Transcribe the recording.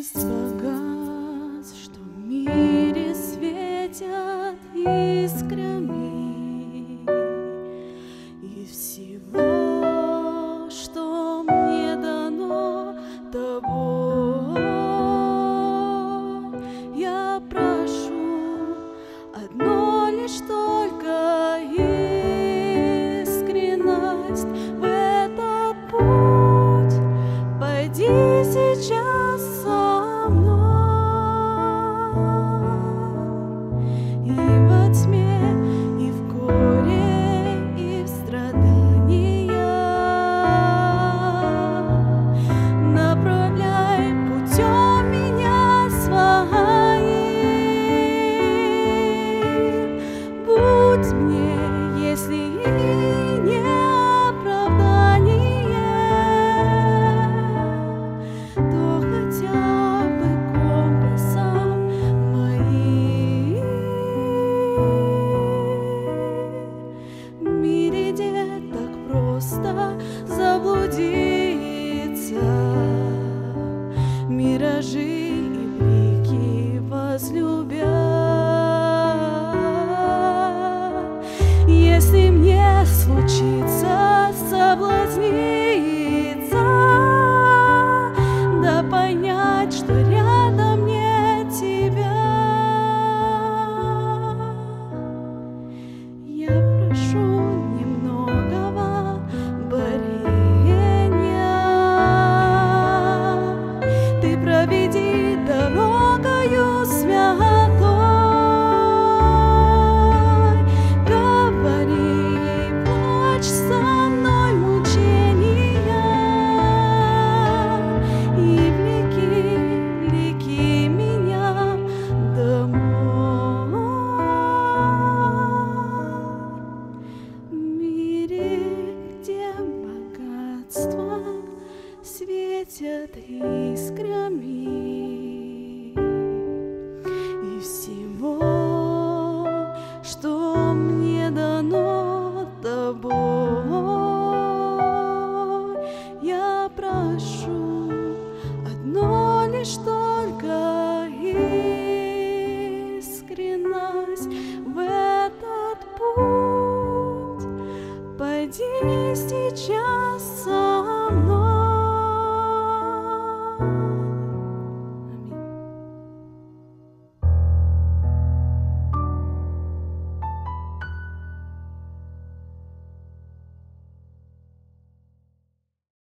is. просто заблудиться. Миражи и блики возлюбя. Если мне случится соблазнить, шутят искрами и всего, что мне дано тобой, я прошу одно лишь. то